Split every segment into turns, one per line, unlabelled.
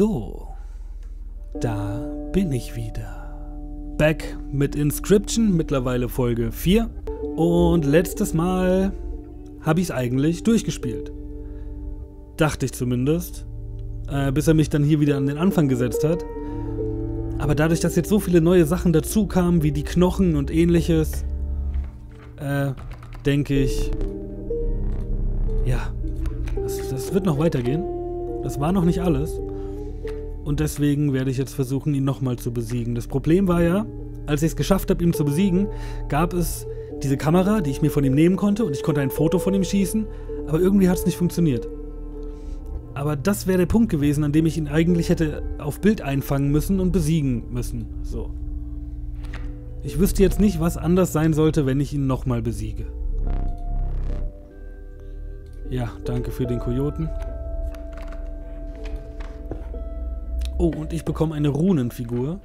So, da bin ich wieder. Back mit Inscription, mittlerweile Folge 4. Und letztes Mal habe ich es eigentlich durchgespielt. Dachte ich zumindest. Äh, bis er mich dann hier wieder an den Anfang gesetzt hat. Aber dadurch, dass jetzt so viele neue Sachen dazu kamen, wie die Knochen und ähnliches, äh, denke ich, ja, das, das wird noch weitergehen. Das war noch nicht alles. Und deswegen werde ich jetzt versuchen, ihn nochmal zu besiegen. Das Problem war ja, als ich es geschafft habe, ihn zu besiegen, gab es diese Kamera, die ich mir von ihm nehmen konnte und ich konnte ein Foto von ihm schießen, aber irgendwie hat es nicht funktioniert. Aber das wäre der Punkt gewesen, an dem ich ihn eigentlich hätte auf Bild einfangen müssen und besiegen müssen. So. Ich wüsste jetzt nicht, was anders sein sollte, wenn ich ihn nochmal besiege. Ja, danke für den Kojoten. Oh, und ich bekomme eine Runenfigur.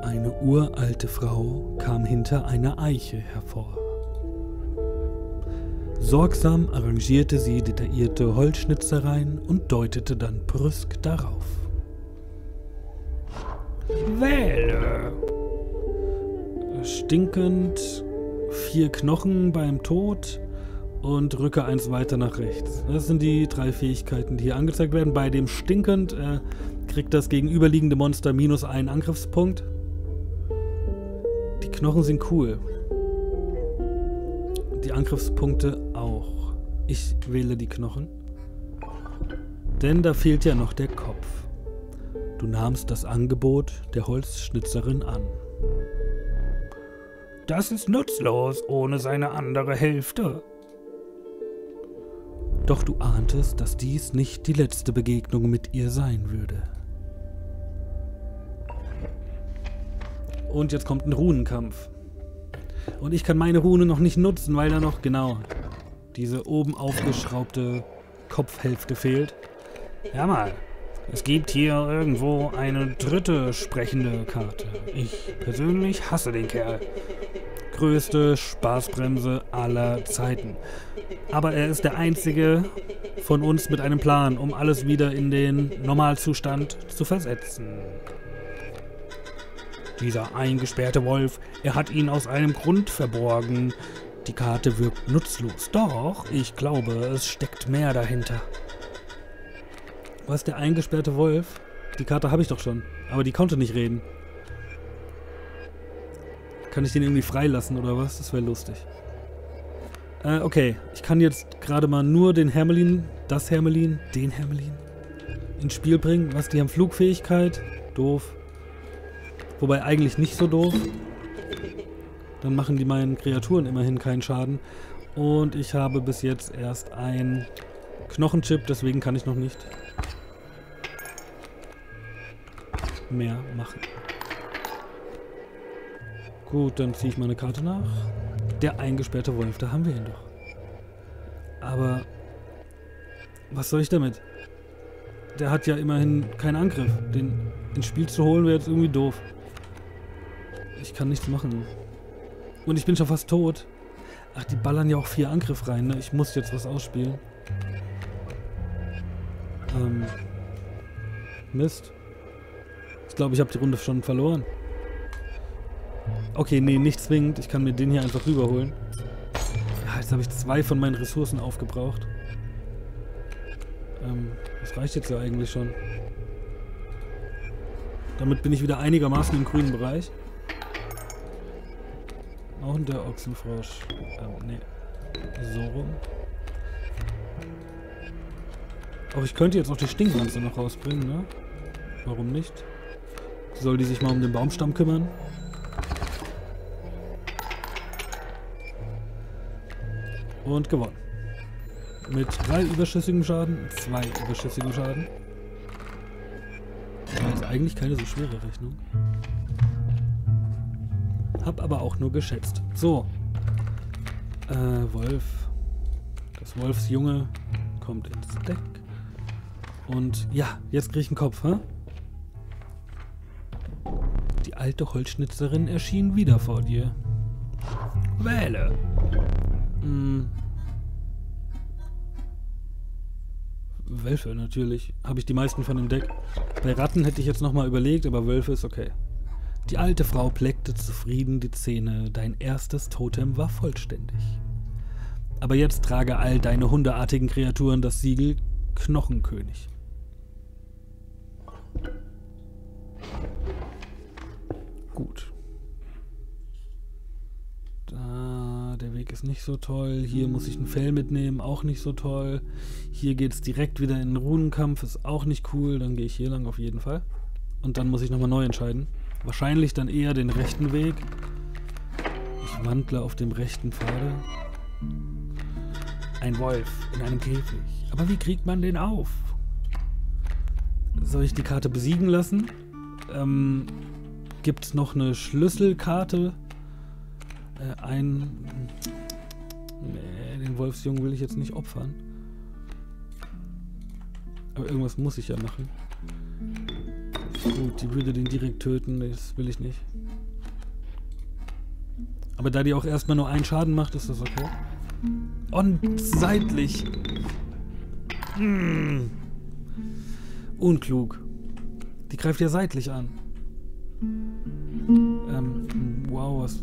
Eine uralte Frau kam hinter einer Eiche hervor. Sorgsam arrangierte sie detaillierte Holzschnitzereien und deutete dann brüsk darauf. Wähle! Stinkend, vier Knochen beim Tod, und rücke eins weiter nach rechts. Das sind die drei Fähigkeiten, die hier angezeigt werden. Bei dem stinkend äh, kriegt das gegenüberliegende Monster minus einen Angriffspunkt. Die Knochen sind cool. Die Angriffspunkte auch. Ich wähle die Knochen. Denn da fehlt ja noch der Kopf. Du nahmst das Angebot der Holzschnitzerin an. Das ist nutzlos ohne seine andere Hälfte, doch du ahntest, dass dies nicht die letzte Begegnung mit ihr sein würde. Und jetzt kommt ein Runenkampf. Und ich kann meine Rune noch nicht nutzen, weil da noch, genau, diese oben aufgeschraubte Kopfhälfte fehlt. Ja mal, es gibt hier irgendwo eine dritte sprechende Karte. Ich persönlich hasse den Kerl größte Spaßbremse aller Zeiten. Aber er ist der einzige von uns mit einem Plan, um alles wieder in den Normalzustand zu versetzen. Dieser eingesperrte Wolf, er hat ihn aus einem Grund verborgen. Die Karte wirkt nutzlos. Doch, ich glaube, es steckt mehr dahinter. Was, der eingesperrte Wolf? Die Karte habe ich doch schon. Aber die konnte nicht reden. Kann ich den irgendwie freilassen oder was? Das wäre lustig. Äh, okay. Ich kann jetzt gerade mal nur den Hermelin, das Hermelin, den Hermelin ins Spiel bringen. Was, die haben Flugfähigkeit? Doof. Wobei eigentlich nicht so doof. Dann machen die meinen Kreaturen immerhin keinen Schaden. Und ich habe bis jetzt erst ein Knochenchip, deswegen kann ich noch nicht mehr machen. Gut, dann ziehe ich meine Karte nach. Der eingesperrte Wolf, da haben wir ihn doch. Aber was soll ich damit? Der hat ja immerhin keinen Angriff. Den ins Spiel zu holen wäre jetzt irgendwie doof. Ich kann nichts machen. Und ich bin schon fast tot. Ach, die ballern ja auch vier Angriff rein, ne? Ich muss jetzt was ausspielen. Ähm. Mist. Ich glaube, ich habe die Runde schon verloren. Okay, nee, nicht zwingend. Ich kann mir den hier einfach rüberholen. Ja, jetzt habe ich zwei von meinen Ressourcen aufgebraucht. Ähm, das reicht jetzt ja eigentlich schon. Damit bin ich wieder einigermaßen im grünen Bereich. Auch der Ochsenfrosch. Ähm, nee. So rum. Aber ich könnte jetzt auch die Stinkwanze noch rausbringen, ne? Warum nicht? Soll die sich mal um den Baumstamm kümmern? Und gewonnen. Mit drei überschüssigem Schaden, zwei überschüssigem Schaden. Das ist eigentlich keine so schwere Rechnung. Hab aber auch nur geschätzt. So. Äh, Wolf. Das Wolfsjunge kommt ins Deck. Und ja, jetzt krieg ich einen Kopf, hä? Die alte Holzschnitzerin erschien wieder vor dir. Wähle. Hm. Wölfe, natürlich. Habe ich die meisten von dem Deck. Bei Ratten hätte ich jetzt nochmal überlegt, aber Wölfe ist okay. Die alte Frau pleckte zufrieden die Zähne. Dein erstes Totem war vollständig. Aber jetzt trage all deine hundeartigen Kreaturen das Siegel Knochenkönig. Gut. Der Weg ist nicht so toll. Hier muss ich ein Fell mitnehmen, auch nicht so toll. Hier geht es direkt wieder in den Runenkampf, ist auch nicht cool. Dann gehe ich hier lang auf jeden Fall. Und dann muss ich nochmal neu entscheiden. Wahrscheinlich dann eher den rechten Weg. Ich wandle auf dem rechten Pfade. Ein Wolf in einem Käfig. Aber wie kriegt man den auf? Soll ich die Karte besiegen lassen? Ähm, Gibt es noch eine Schlüsselkarte? Äh, ein... Nee, den Wolfsjungen will ich jetzt nicht opfern. Aber irgendwas muss ich ja machen. Gut, die würde den direkt töten, das will ich nicht. Aber da die auch erstmal nur einen Schaden macht, ist das okay. Und seitlich. Hm. Unklug. Die greift ja seitlich an. Ähm, wow, was...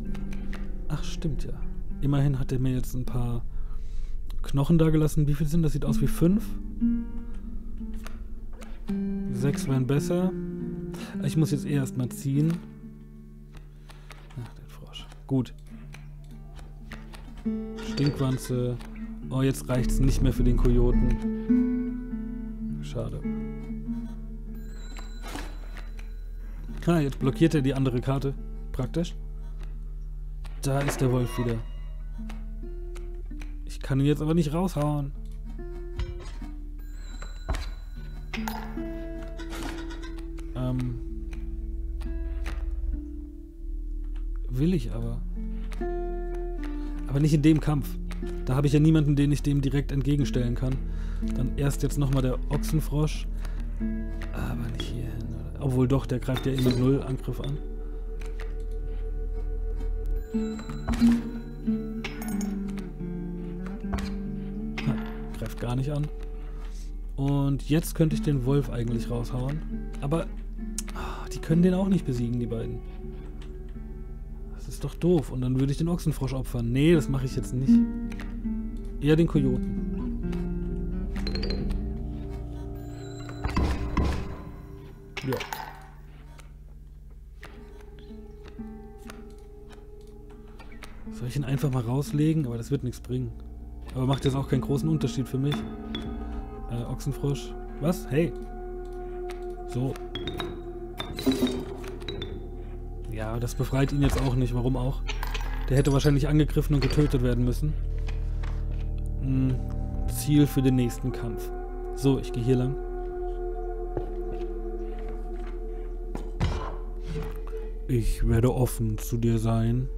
Ach, stimmt ja. Immerhin hat er mir jetzt ein paar Knochen da gelassen. Wie viel sind das? Sieht aus wie fünf. Sechs wären besser. Ich muss jetzt eh erstmal ziehen. Ach, der Frosch. Gut. Stinkwanze. Oh, jetzt reicht es nicht mehr für den Kojoten. Schade. Ah, jetzt blockiert er die andere Karte. Praktisch. Da ist der Wolf wieder. Ich kann ihn jetzt aber nicht raushauen. Ähm. Will ich aber. Aber nicht in dem Kampf. Da habe ich ja niemanden, den ich dem direkt entgegenstellen kann. Dann erst jetzt nochmal der Ochsenfrosch. Aber nicht hierhin. Obwohl doch, der greift ja eh mit Null Angriff an. Greift gar nicht an. Und jetzt könnte ich den Wolf eigentlich raushauen. Aber oh, die können den auch nicht besiegen, die beiden. Das ist doch doof. Und dann würde ich den Ochsenfrosch opfern. Nee, das mache ich jetzt nicht. Eher den Kojoten. Ja. Ich ihn einfach mal rauslegen? Aber das wird nichts bringen. Aber macht jetzt auch keinen großen Unterschied für mich. Äh, Ochsenfrosch. Was? Hey. So. Ja, das befreit ihn jetzt auch nicht. Warum auch? Der hätte wahrscheinlich angegriffen und getötet werden müssen. Hm, Ziel für den nächsten Kampf. So, ich gehe hier lang. Ich werde offen zu dir sein.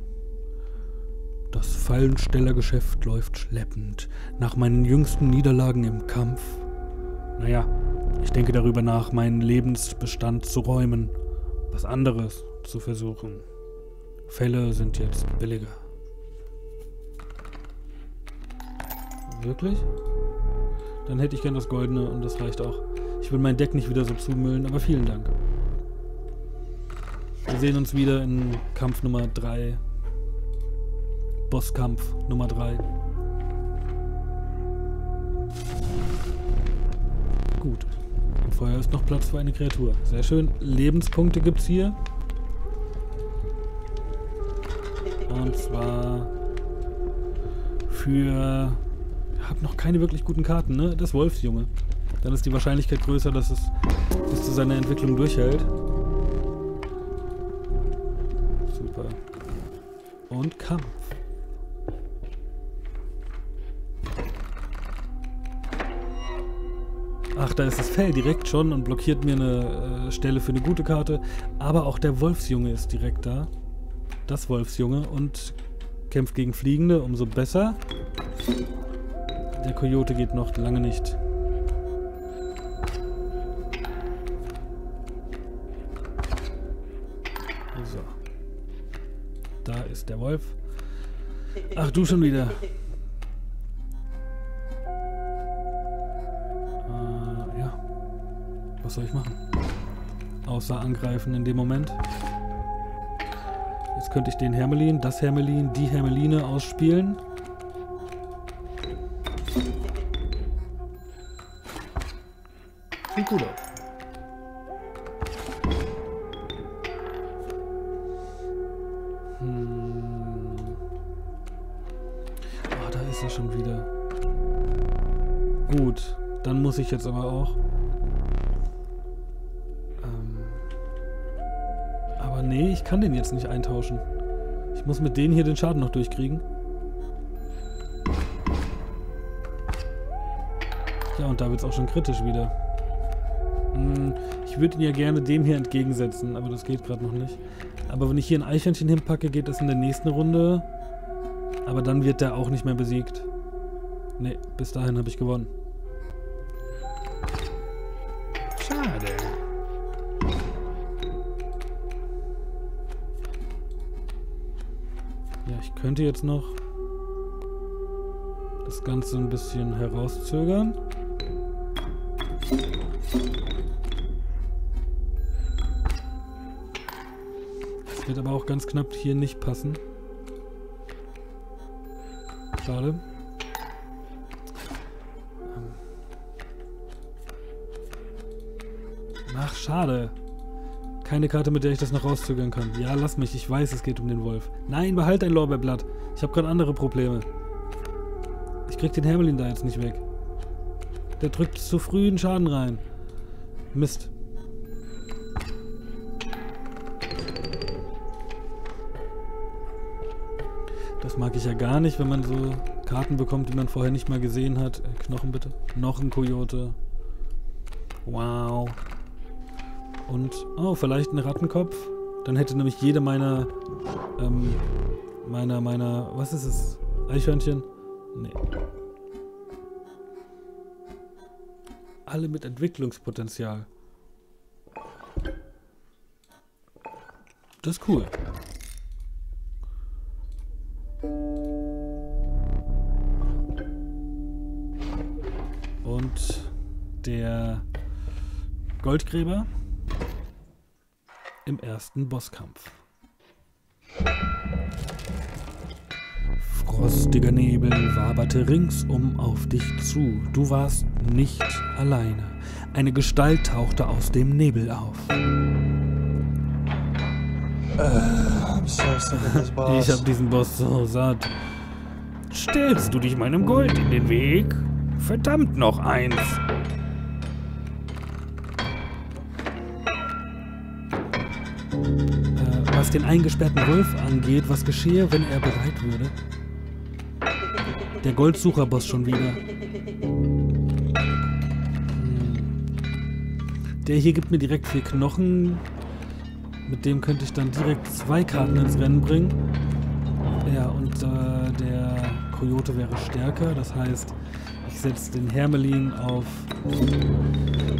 Fallenstellergeschäft läuft schleppend. Nach meinen jüngsten Niederlagen im Kampf. Naja, ich denke darüber nach, meinen Lebensbestand zu räumen. Was anderes zu versuchen. Fälle sind jetzt billiger. Wirklich? Dann hätte ich gern das Goldene und das reicht auch. Ich will mein Deck nicht wieder so zumüllen, aber vielen Dank. Wir sehen uns wieder in Kampf Nummer 3. Bosskampf Nummer 3. Gut. Im Feuer ist noch Platz für eine Kreatur. Sehr schön. Lebenspunkte gibt es hier. Und zwar für... Ich habe noch keine wirklich guten Karten, ne? Das Wolfsjunge. Dann ist die Wahrscheinlichkeit größer, dass es bis zu seiner Entwicklung durchhält. Super. Und Kampf. Ach, da ist das Fell direkt schon und blockiert mir eine äh, Stelle für eine gute Karte. Aber auch der Wolfsjunge ist direkt da. Das Wolfsjunge und kämpft gegen Fliegende, umso besser. Der Kojote geht noch lange nicht. So. Da ist der Wolf. Ach, du schon wieder. Soll ich machen? Außer angreifen in dem Moment. Jetzt könnte ich den Hermelin, das Hermelin, die Hermeline ausspielen. Sieht gut aus. schon wieder. Gut, dann muss ich jetzt aber auch. Aber nee, ich kann den jetzt nicht eintauschen. Ich muss mit denen hier den Schaden noch durchkriegen. Ja, und da wird es auch schon kritisch wieder. Hm, ich würde ihn ja gerne dem hier entgegensetzen, aber das geht gerade noch nicht. Aber wenn ich hier ein Eichhörnchen hinpacke, geht das in der nächsten Runde. Aber dann wird der auch nicht mehr besiegt. Ne, bis dahin habe ich gewonnen. Könnte jetzt noch das Ganze ein bisschen herauszögern. Das wird aber auch ganz knapp hier nicht passen. Schade. Ach, schade. Keine Karte, mit der ich das noch rauszögern kann. Ja, lass mich. Ich weiß, es geht um den Wolf. Nein, behalt dein Lorbeerblatt. Ich habe gerade andere Probleme. Ich krieg den Hermelin da jetzt nicht weg. Der drückt zu früh einen Schaden rein. Mist. Das mag ich ja gar nicht, wenn man so Karten bekommt, die man vorher nicht mal gesehen hat. Äh, Knochen bitte. Noch ein Kojote. Wow. Und, oh, vielleicht ein Rattenkopf. Dann hätte nämlich jede meiner, ähm, meiner, meiner, was ist es? Eichhörnchen? Nee. Alle mit Entwicklungspotenzial. Das ist cool. Und der Goldgräber im ersten Bosskampf. Frostiger Nebel waberte ringsum auf dich zu. Du warst nicht alleine. Eine Gestalt tauchte aus dem Nebel auf.
So
ich hab diesen Boss so satt. Stellst du dich meinem Gold in den Weg? Verdammt noch eins. Was den eingesperrten Wolf angeht, was geschehe, wenn er bereit würde. Der Goldsucherboss schon wieder. Hm. Der hier gibt mir direkt vier Knochen. Mit dem könnte ich dann direkt zwei Karten ins Rennen bringen. Ja, und äh, der Kojote wäre stärker. Das heißt, ich setze den Hermelin auf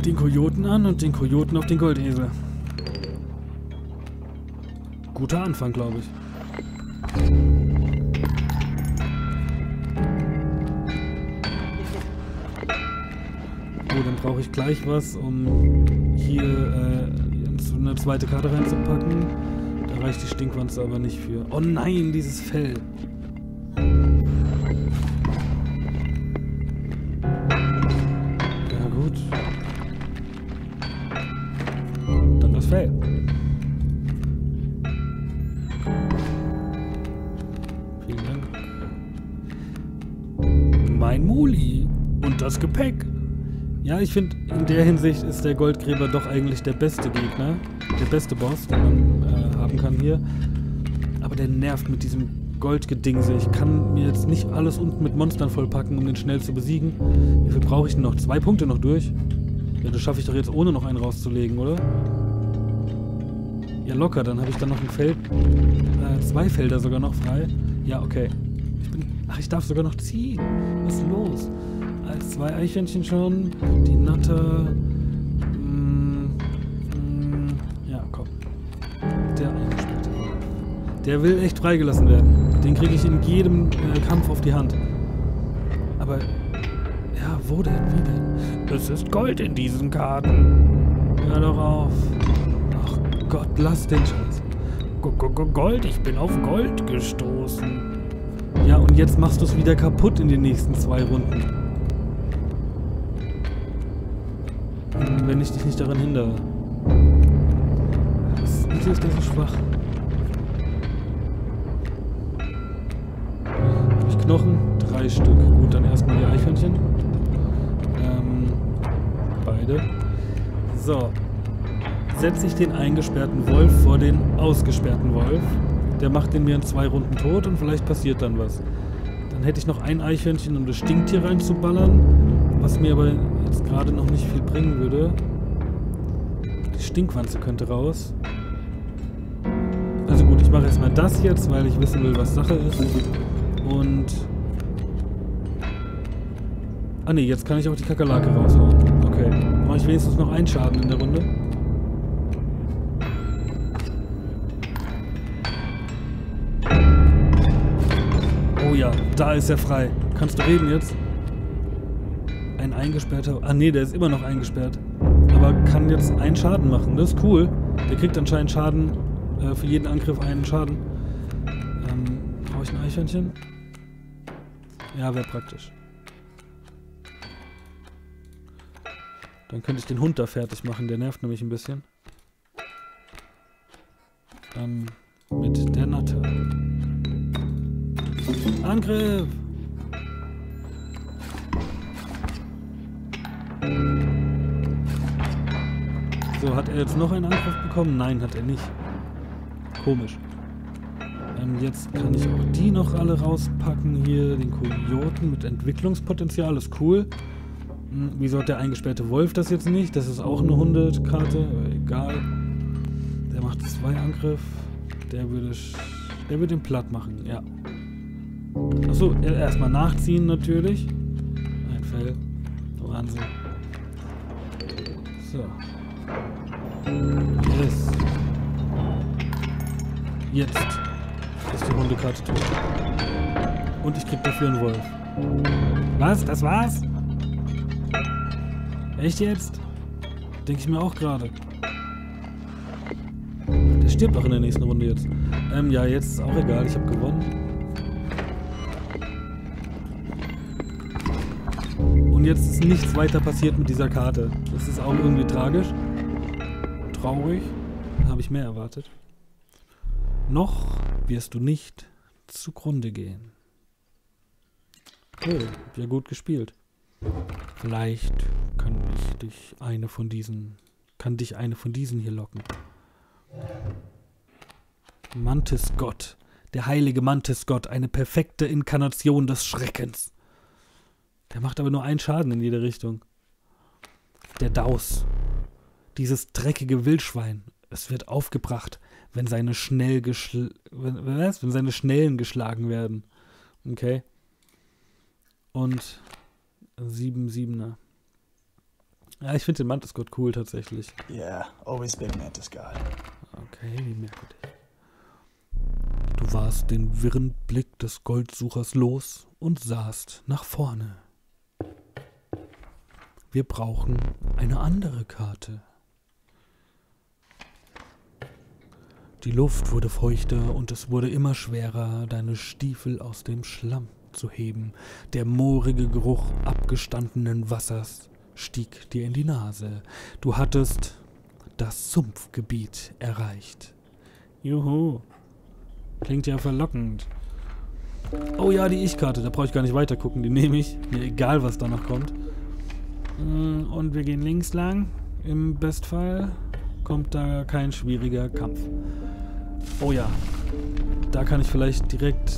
den Kojoten an und den Kojoten auf den Goldesel. Guter Anfang, glaube ich. Oh, dann brauche ich gleich was, um hier äh, eine zweite Karte reinzupacken. Da reicht die Stinkwanze aber nicht für. Oh nein, dieses Fell. Gepäck. Ja, ich finde, in der Hinsicht ist der Goldgräber doch eigentlich der beste Gegner. Der beste Boss, den man äh, haben kann hier. Aber der nervt mit diesem Goldgedingse. Ich kann mir jetzt nicht alles unten mit Monstern vollpacken, um den schnell zu besiegen. Wie viel brauche ich denn noch? Zwei Punkte noch durch? Ja, das schaffe ich doch jetzt ohne noch einen rauszulegen, oder? Ja, locker. Dann habe ich dann noch ein Feld. Äh, zwei Felder sogar noch frei. Ja, okay. Ach, ich darf sogar noch ziehen. Was ist los? Als zwei Eichhörnchen schon. Die Natter. Mm, mm, ja, komm. Der eingesperrte Der will echt freigelassen werden. Den kriege ich in jedem äh, Kampf auf die Hand. Aber. Ja, wo denn? Wie denn? Es ist Gold in diesen Karten. Hör doch auf. Ach Gott, lass den Scheiß. Gold, ich bin auf Gold gestoßen. Ja, und jetzt machst du es wieder kaputt in den nächsten zwei Runden. Wenn ich dich nicht daran hindere. Wieso ist der so schwach? Hab ich Knochen? Drei Stück. Gut, dann erstmal die Eichhörnchen. Ähm, beide. So. Setze ich den eingesperrten Wolf vor den ausgesperrten Wolf. Der macht den mir in zwei Runden tot und vielleicht passiert dann was. Dann hätte ich noch ein Eichhörnchen, um das Stinktier reinzuballern. Was mir aber jetzt gerade noch nicht viel bringen würde. Die Stinkwanze könnte raus. Also gut, ich mache erstmal das jetzt, weil ich wissen will, was Sache ist. Und... Ah ne, jetzt kann ich auch die Kakerlake raushauen. Okay. Mache ich wenigstens noch einen Schaden in der Runde. Oh ja, da ist er frei. Kannst du reden jetzt? Ein eingesperrter... Ah nee, der ist immer noch eingesperrt. Aber kann jetzt einen Schaden machen. Das ist cool. Der kriegt anscheinend Schaden. Äh, für jeden Angriff einen Schaden. Ähm, brauche ich ein Eichhörnchen? Ja, wäre praktisch. Dann könnte ich den Hund da fertig machen. Der nervt nämlich ein bisschen. Dann mit der Natte. Angriff! So, hat er jetzt noch einen Angriff bekommen? Nein, hat er nicht. Komisch. Ähm, jetzt kann ich auch die noch alle rauspacken. Hier den Kojoten mit Entwicklungspotenzial. Ist cool. Hm, wieso hat der eingesperrte Wolf das jetzt nicht? Das ist auch eine Hundekarte. Egal. Der macht zwei Angriff. Der würde... Der würde den platt machen, ja. Achso, erstmal nachziehen natürlich. Ein Fell. Wahnsinn. So. Yes. Jetzt ist die Hundekarte tot. Und ich krieg dafür einen Wolf. Was? Das war's? Echt jetzt? Denke ich mir auch gerade. Der stirbt auch in der nächsten Runde jetzt. Ähm, ja, jetzt ist auch egal. Ich habe gewonnen. Jetzt ist nichts weiter passiert mit dieser Karte. Das ist auch irgendwie tragisch. Traurig. Habe ich mehr erwartet. Noch wirst du nicht zugrunde gehen. Okay, ja gut gespielt. Vielleicht kann ich dich eine von diesen, kann dich eine von diesen hier locken. Mantis Gott, der heilige Mantis Gott, eine perfekte Inkarnation des Schreckens. Der macht aber nur einen Schaden in jede Richtung. Der Daus, dieses dreckige Wildschwein, es wird aufgebracht, wenn seine schnell geschl wenn, wenn seine Schnellen geschlagen werden. Okay. Und 7 7er. Ja, ich finde den Mantis Gott cool tatsächlich.
Yeah, always big Mantis God.
Okay, wie merkwürdig. Du warst den wirren Blick des Goldsuchers los und sahst nach vorne. Wir brauchen eine andere Karte. Die Luft wurde feuchter und es wurde immer schwerer, deine Stiefel aus dem Schlamm zu heben. Der moorige Geruch abgestandenen Wassers stieg dir in die Nase. Du hattest das Sumpfgebiet erreicht. Juhu. Klingt ja verlockend. Oh ja, die Ich-Karte, da brauche ich gar nicht weiter gucken, die nehme ich. Mir egal, was da noch kommt. Mm, Und wir gehen links lang. Im Bestfall kommt da kein schwieriger Kampf. Oh ja. Da kann ich vielleicht direkt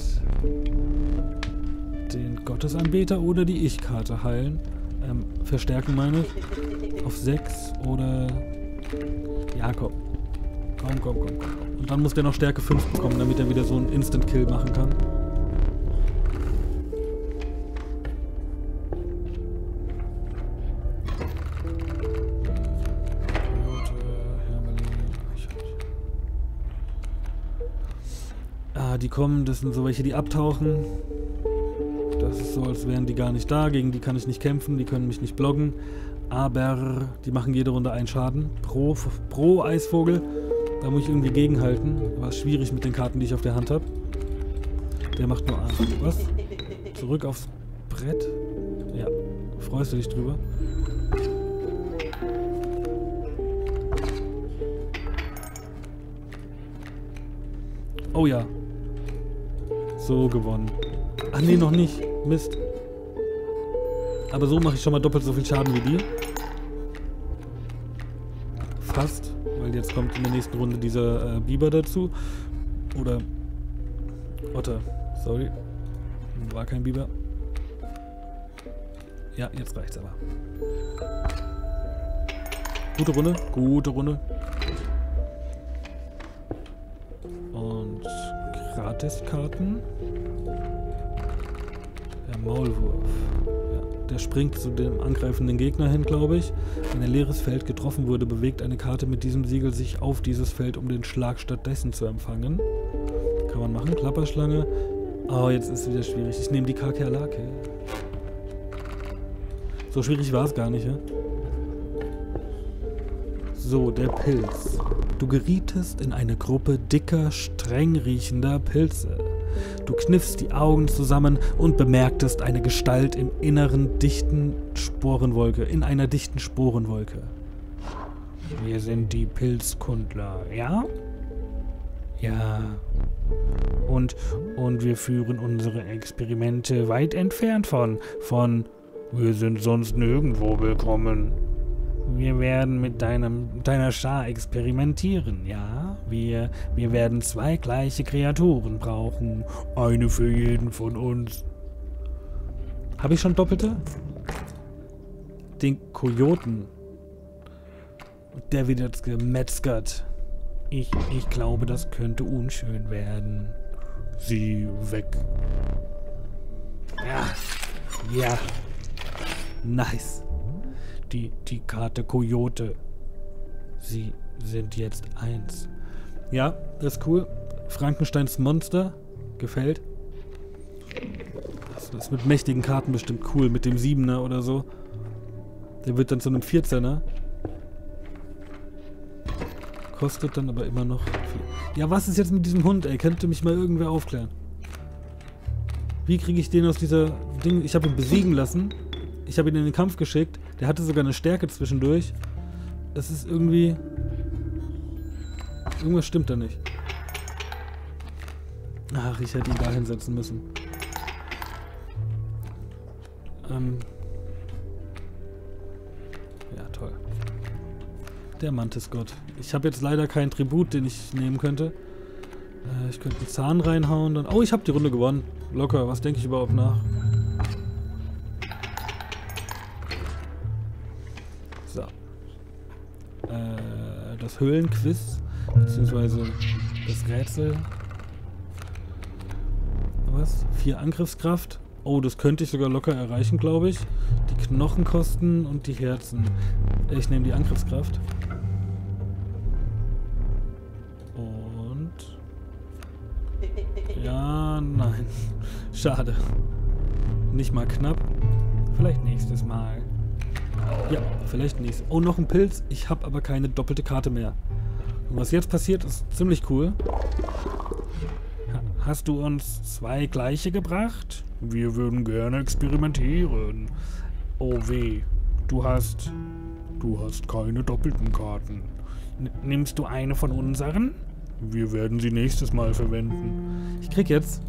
den Gottesanbeter oder die Ich-Karte heilen. Ähm, verstärken meine ich. Auf 6 oder. Ja, komm. Komm, komm, komm, komm. Und dann muss der noch Stärke 5 bekommen, damit er wieder so einen Instant-Kill machen kann. Die kommen, das sind so welche, die abtauchen. Da Das ist so, als wären die gar nicht da. Gegen die kann ich nicht kämpfen, die können mich nicht blocken. Aber die machen jede Runde einen Schaden pro, pro Eisvogel. Da muss ich irgendwie gegenhalten. Aber schwierig mit den Karten, die ich auf der Hand habe. Der macht nur einen. Was? Zurück aufs Brett? Ja. Freust du dich drüber? Oh ja. So gewonnen. Ach nee, noch nicht. Mist. Aber so mache ich schon mal doppelt so viel Schaden wie die. Fast. Weil jetzt kommt in der nächsten Runde dieser äh, Biber dazu. Oder Otter. Sorry. War kein Biber. Ja, jetzt reicht's aber. Gute Runde. Gute Runde. Und Gratiskarten. Maulwurf. Ja, der springt zu dem angreifenden Gegner hin, glaube ich. Wenn ein leeres Feld getroffen wurde, bewegt eine Karte mit diesem Siegel sich auf dieses Feld, um den Schlag stattdessen zu empfangen. Kann man machen. Klapperschlange. Oh, jetzt ist es wieder schwierig. Ich nehme die Kakerlake. So schwierig war es gar nicht, ja? So, der Pilz. Du gerietest in eine Gruppe dicker, streng riechender Pilze. Du kniffst die Augen zusammen und bemerktest eine Gestalt im inneren dichten Sporenwolke, in einer dichten Sporenwolke. Wir sind die Pilzkundler, ja? Ja. Und, und wir führen unsere Experimente weit entfernt von, von, wir sind sonst nirgendwo willkommen. Wir werden mit deinem, deiner Schar experimentieren, ja? Wir, wir werden zwei gleiche Kreaturen brauchen. Eine für jeden von uns. Habe ich schon doppelte? Den Kojoten. Der wird jetzt gemetzgert. Ich, ich glaube, das könnte unschön werden. Sieh weg. Ja. Ja. Nice die, die Karte Coyote. Sie sind jetzt eins. Ja, das ist cool. Frankensteins Monster. Gefällt. Das ist mit mächtigen Karten bestimmt cool. Mit dem Siebener oder so. Der wird dann zu einem 14er. Kostet dann aber immer noch viel. Ja, was ist jetzt mit diesem Hund, ey? Könnte mich mal irgendwer aufklären? Wie kriege ich den aus dieser Ding... Ich habe ihn besiegen lassen. Ich habe ihn in den Kampf geschickt. Der hatte sogar eine Stärke zwischendurch. Das ist irgendwie... Irgendwas stimmt da nicht. Ach, ich hätte ihn da hinsetzen müssen. Ähm... Ja, toll. Der Mantisgott. Ich habe jetzt leider keinen Tribut, den ich nehmen könnte. Äh, ich könnte einen Zahn reinhauen. Dann oh, ich habe die Runde gewonnen. Locker, was denke ich überhaupt nach? Das Höhlenquiz, beziehungsweise das Rätsel. Was? Vier Angriffskraft. Oh, das könnte ich sogar locker erreichen, glaube ich. Die Knochenkosten und die Herzen. Ich nehme die Angriffskraft. Und... Ja, nein. Schade. Nicht mal knapp. Vielleicht nächstes Mal. Ja, vielleicht nicht. Oh, noch ein Pilz. Ich habe aber keine doppelte Karte mehr. Und was jetzt passiert, ist ziemlich cool. Hast du uns zwei gleiche gebracht? Wir würden gerne experimentieren. Oh weh, du hast... Du hast keine doppelten Karten. N nimmst du eine von unseren? Wir werden sie nächstes Mal verwenden. Ich krieg jetzt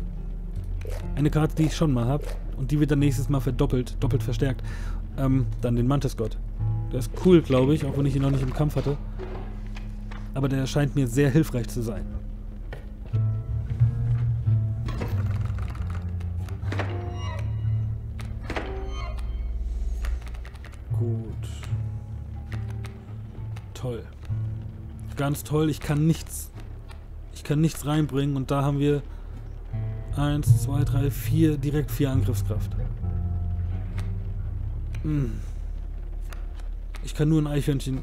eine Karte, die ich schon mal habe. Und die wird dann nächstes Mal verdoppelt, doppelt verstärkt ähm, dann den Mantis-Gott. Der ist cool, glaube ich, auch wenn ich ihn noch nicht im Kampf hatte. Aber der scheint mir sehr hilfreich zu sein. Gut. Toll. Ganz toll. Ich kann nichts. Ich kann nichts reinbringen und da haben wir eins, zwei, drei, vier, direkt vier Angriffskraft. Hm. Ich kann nur ein Eichhörnchen.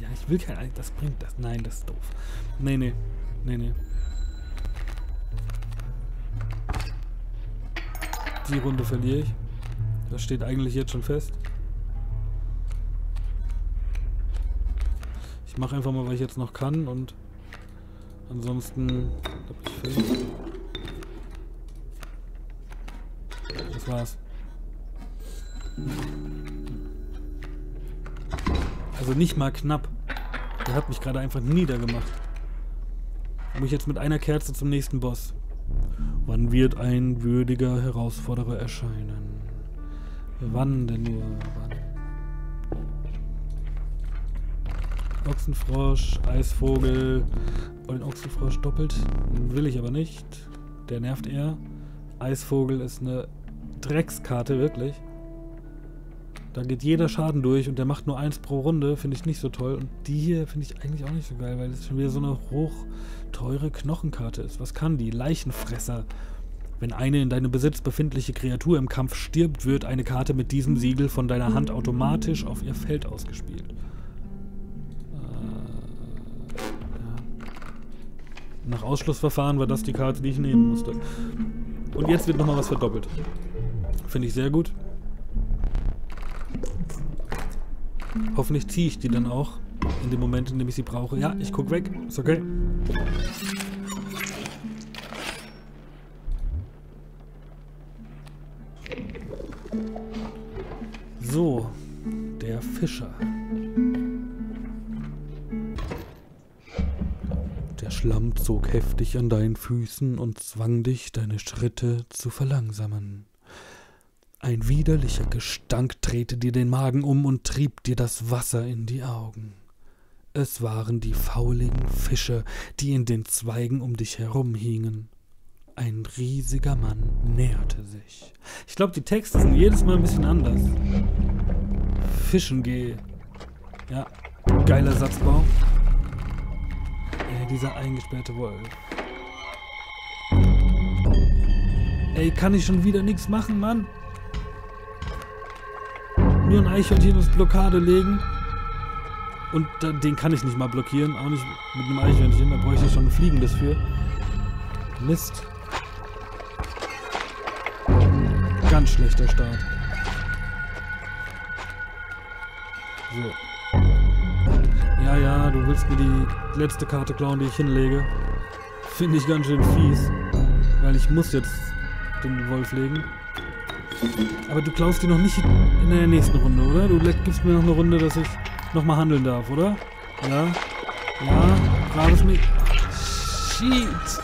Ja, ich will kein Eichhörnchen. Das bringt das. Nein, das ist doof. Nee, nee. Nee, nee. Die Runde verliere ich. Das steht eigentlich jetzt schon fest. Ich mache einfach mal, was ich jetzt noch kann und ansonsten. Das war's. Also nicht mal knapp. Der hat mich gerade einfach niedergemacht. Muss ich jetzt mit einer Kerze zum nächsten Boss. Wann wird ein würdiger Herausforderer erscheinen? Wann denn nur? Wann? Ochsenfrosch, Eisvogel. Oh, den Ochsenfrosch doppelt will ich aber nicht. Der nervt eher. Eisvogel ist eine Dreckskarte, wirklich. Da geht jeder Schaden durch und der macht nur eins pro Runde, finde ich nicht so toll. Und die hier finde ich eigentlich auch nicht so geil, weil es schon wieder so eine hochteure Knochenkarte ist. Was kann die? Leichenfresser. Wenn eine in deinem Besitz befindliche Kreatur im Kampf stirbt, wird eine Karte mit diesem Siegel von deiner Hand automatisch auf ihr Feld ausgespielt. Äh, ja. Nach Ausschlussverfahren war das die Karte, die ich nehmen musste. Und jetzt wird nochmal was verdoppelt. Finde ich sehr gut. Hoffentlich ziehe ich die dann auch in dem Moment, in dem ich sie brauche. Ja, ich gucke weg. Ist okay. So, der Fischer. Der Schlamm zog heftig an deinen Füßen und zwang dich, deine Schritte zu verlangsamen. Ein widerlicher Gestank drehte dir den Magen um und trieb dir das Wasser in die Augen. Es waren die fauligen Fische, die in den Zweigen um dich herum hingen. Ein riesiger Mann näherte sich. Ich glaube, die Texte sind jedes Mal ein bisschen anders. Fischen geh. Ja, geiler Satzbau. Ey, dieser eingesperrte Wolf. Ey, kann ich schon wieder nichts machen, Mann? Nur ein Eichhörnchen ins Blockade legen. Und den kann ich nicht mal blockieren, auch nicht mit einem Eichhörnchen, da bräuchte ich schon ein Fliegendes für. Mist. Ganz schlechter Start. So. Ja, ja, du willst mir die letzte Karte klauen, die ich hinlege. Finde ich ganz schön fies. Weil ich muss jetzt den Wolf legen. Aber du klaust die noch nicht in der nächsten Runde, oder? Du gibst mir noch eine Runde, dass ich nochmal handeln darf, oder? Ja? Ja? Frag es mich. Shit.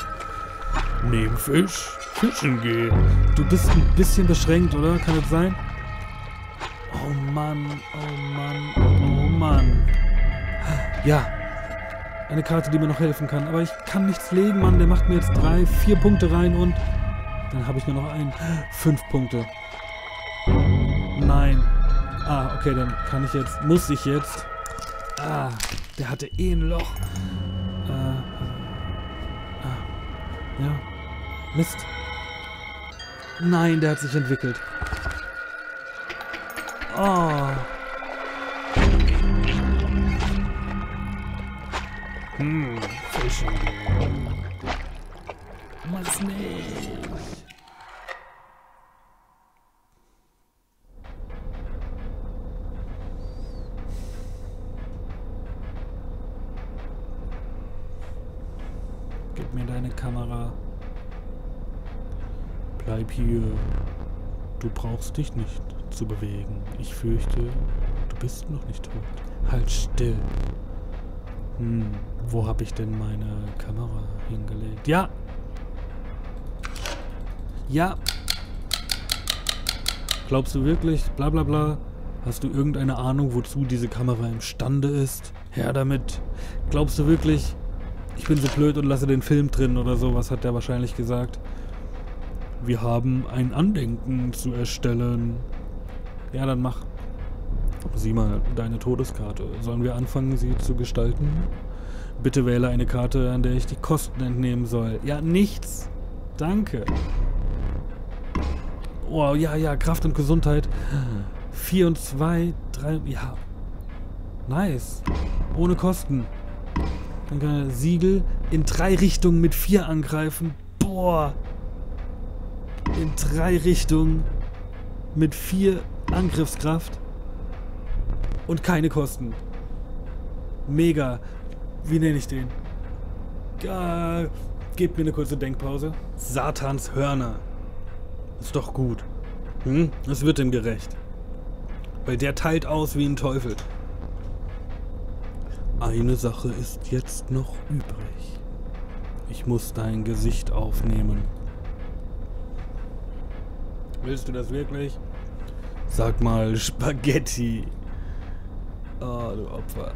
Nehm Fisch. Fischen gehen. Du bist ein bisschen beschränkt, oder? Kann das sein? Oh Mann, oh Mann, oh Mann. Ja. Eine Karte, die mir noch helfen kann. Aber ich kann nichts legen, Mann. Der macht mir jetzt drei, vier Punkte rein und dann habe ich nur noch einen. Fünf Punkte. Nein. Ah, okay, dann kann ich jetzt, muss ich jetzt. Ah, der hatte eh ein Loch. Äh, ah, ja. Mist. Nein, der hat sich entwickelt. Oh. Hm, Fischen. Mach's nicht. Mir deine Kamera. Bleib hier. Du brauchst dich nicht zu bewegen. Ich fürchte, du bist noch nicht tot. Halt still. Hm, wo habe ich denn meine Kamera hingelegt? Ja! Ja! Glaubst du wirklich? Bla bla bla. Hast du irgendeine Ahnung, wozu diese Kamera imstande ist? Her damit. Glaubst du wirklich, ich bin so blöd und lasse den Film drin oder sowas, hat der wahrscheinlich gesagt. Wir haben ein Andenken zu erstellen. Ja, dann mach. Sieh mal deine Todeskarte. Sollen wir anfangen, sie zu gestalten? Bitte wähle eine Karte, an der ich die Kosten entnehmen soll. Ja, nichts. Danke. Oh, ja, ja, Kraft und Gesundheit. 4 und 2, 3, ja. Nice. Ohne Kosten. Dann kann er Siegel in drei Richtungen mit vier angreifen. Boah. in drei Richtungen mit vier Angriffskraft und keine Kosten. Mega. Wie nenne ich den? Äh, gebt mir eine kurze Denkpause. Satans Hörner. Ist doch gut. Hm? Es wird ihm gerecht. Weil der teilt aus wie ein Teufel. Eine Sache ist jetzt noch übrig. Ich muss dein Gesicht aufnehmen. Willst du das wirklich? Sag mal Spaghetti. Oh, du Opfer.